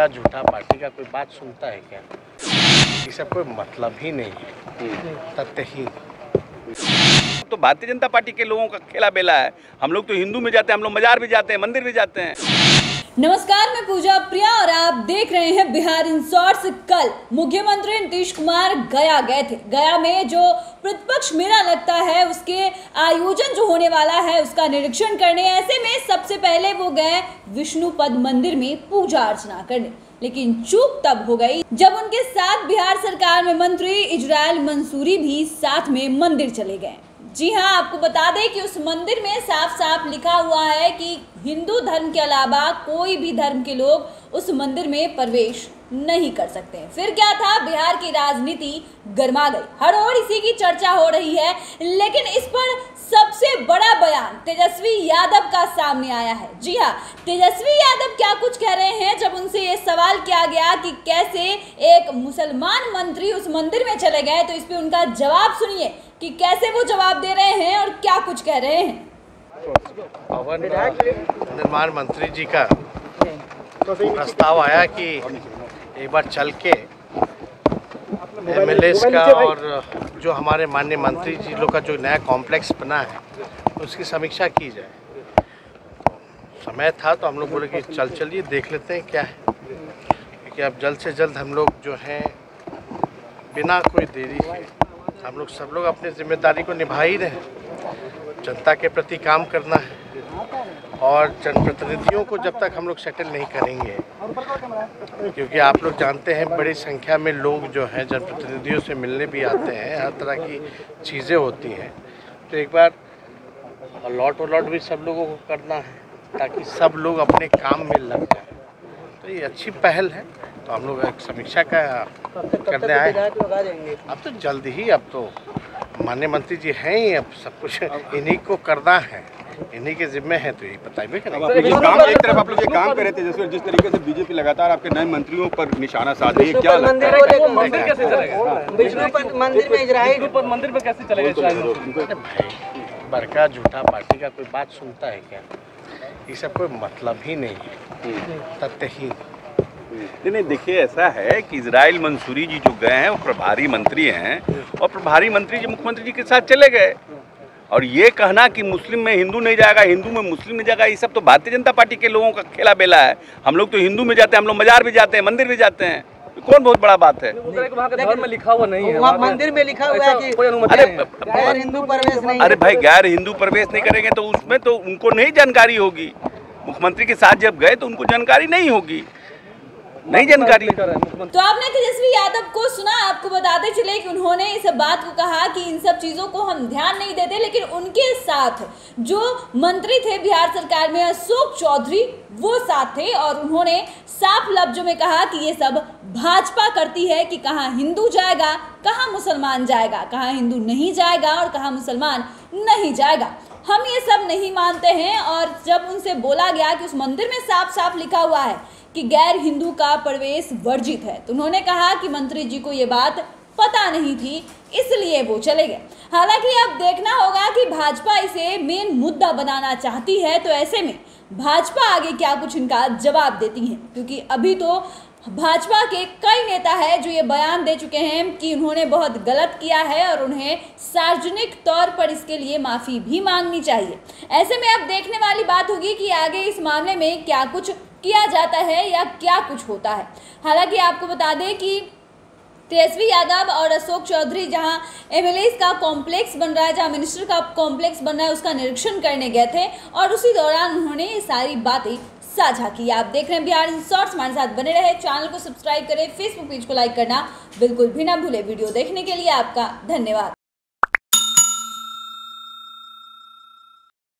भड़का झूठा पार्टी का कोई बात सुनता है क्या? ये सब कोई मतलब ही नहीं है। तथ्यहीन तो भारतीय जनता पार्टी के लोगों का खेला बेला है। हम लोग तो हिंदू में जाते हैं, हम लोग मजार भी जाते हैं, मंदिर भी जाते हैं। नमस्कार, मैं पूजा प्रिया और आप देख रहे हैं बिहार इन कल। मुख्यमंत्री नीतीश कुमार गया गए थे। गया में जो प्रतिपक्ष मेला लगता है, उसके आयोजन जो होने वाला है, उसका निरीक्षण करने। ऐसे में सबसे पहले वो गए विष्णुपद मंदिर में पूजा अर्चना करने। लेकिन चूक तब हो गई जब उनके साथ बिहार सरकार में मंत्री इजराइल मंसूरी भी साथ में मंदिर चले गए। जी हाँ आपको बता दें कि उस मंदिर में साफ़ साफ़ लिखा हुआ है कि हिंदू धर्म के अलावा कोई भी धर्म के लोग उस मंदिर में प्रवेश नहीं कर सकते फिर क्या था? बिहार की राजनीति गर्मा गई। हर ओर इसी की चर्चा हो रही है, लेकिन इस पर सबसे बड़ा बयान तेजस्वी यादव का सामने आया है। जी हाँ तेजस्वी यादव क्या कुछ कह रहे हैं जब उनसे ये सवाल किया गया कि कैसे एक मुसलमान मंत्री उस मंदिर में चले गए तो इस पर उनका जवाब सुनिए कि कैसे वो जवाब दे रहे हैं और क्या कुछ कह रहे हैं। निर्माण मंत्री जी का प्रस्ताव आया कि एक बार चल के एमएलएस का और जो हमारे माननीय मंत्री जी लोग का जो नया कॉम्प्लेक्स बना है उसकी समीक्षा की जाए। समय था तो हम लोग बोले कि चल चलिए देख लेते हैं क्या है। क्योंकि अब जल्द से जल्द हम लोग जो हैं बिना कोई देरी के हम लोग सब लोग अपनी ज़िम्मेदारी को निभा ही रहे हैं। जनता के प्रति काम करना है। और जनप्रतिनिधियों को जब तक हम लोग सेटल नहीं करेंगे क्योंकि आप लोग जानते हैं बड़ी संख्या में लोग जो हैं जनप्रतिनिधियों से मिलने भी आते हैं हर तरह की चीज़ें होती हैं। तो एक बार अलॉट वलॉट भी सब लोगों को करना है ताकि सब लोग अपने काम में लग जाए। तो ये अच्छी पहल है। तो हम लोग एक समीक्षा का करने आए अब तो जल्द ही अब तो माननीय मंत्री जी हैं ही अब सब कुछ इन्हीं को करना है। इन्हीं के जिम्मे है तो यही बताइए काम एक तरफ़ आप लोग ये काम कर रहे थे जैसे जिस तरीके से बीजेपी लगातार आपके नए मंत्रियों पर निशाना साध रही है क्या मंदिर है? को लेकर मंदिर कैसे चलेगा? मंदिर में इजराइल मंदिर पे कैसे चलेगा इस्लाम अरे भाई बड़का झूठा पार्टी का कोई बात सुनता है क्या? ये सब कोई मतलब ही नहीं है। तथ्यहीन नहीं। नहीं देखिए ऐसा है कि इसराइल मंसूरी जी जो गए हैं वो प्रभारी मंत्री हैं और प्रभारी मंत्री जी मुख्यमंत्री जी के साथ चले गए। और ये कहना कि मुस्लिम में हिंदू नहीं जाएगा हिंदू में मुस्लिम नहीं जाएगा ये सब तो भारतीय जनता पार्टी के लोगों का खेला बेला है। हम लोग तो हिंदू में जाते हैं हम लोग मजार भी जाते हैं मंदिर भी जाते हैं। कौन बहुत बड़ा बात है? धर्म में लिखा हुआ नहीं है मंदिर में लिखा हुआ है कि अरे गैर हिंदू प्रवेश नहीं अरे भाई गैर हिंदू प्रवेश नहीं करेंगे तो उसमें तो उनको नहीं जानकारी होगी। मुख्यमंत्री के साथ जब गए तो उनको जानकारी नहीं होगी। नहीं जानकारी। तो आपने तेजस्वी यादव को सुना, आपको बताते चले कि उन्होंने इस बात को कहा कि इन सब चीज़ों को हम ध्यान नहीं देते, लेकिन उनके साथ जो मंत्री थे बिहार सरकार में, अशोक चौधरी, वो साथ थे और उन्होंने साफ़ लफ्जों में कहा कि ये सब भाजपा करती है कि कहाँ हिंदू जाएगा, कहाँ मुसलमान जाएगा, कहाँ हिंदू नहीं जाएगा और कहाँ मुसलमान नहीं जाएगा। हम ये सब नहीं मानते हैं और जब उनसे बोला गया कि उस मंदिर में साफ़ साफ़ लिखा हुआ है कि गैर हिंदू का प्रवेश वर्जित है तो उन्होंने कहा कि मंत्री जी को ये बात पता नहीं थी, इसलिए वो चले गए। हालाँकि अब देखना होगा कि भाजपा इसे मेन मुद्दा बनाना चाहती है तो ऐसे में भाजपा आगे क्या कुछ इनका जवाब देती है? क्योंकि अभी तो भाजपा के कई नेता है जो ये बयान दे चुके हैं कि उन्होंने बहुत गलत किया है और उन्हें सार्वजनिक तौर पर इसके लिए माफ़ी भी मांगनी चाहिए। ऐसे में अब देखने वाली बात होगी कि आगे इस मामले में क्या कुछ किया जाता है या क्या कुछ होता है। हालाँकि आपको बता दें कि तेजस्वी यादव और अशोक चौधरी जहाँ एमएलए का कॉम्प्लेक्स बन रहा है, जहाँ मिनिस्टर का कॉम्प्लेक्स बन रहा है, उसका निरीक्षण करने गए थे और उसी दौरान उन्होंने ये सारी बातें साझा किया। आप देख रहे हैं बिहार इन शॉर्ट्स। हमारे साथ बने रहे। चैनल को सब्सक्राइब करें। फेसबुक पेज को लाइक करना बिल्कुल भी ना भूले। वीडियो देखने के लिए आपका धन्यवाद।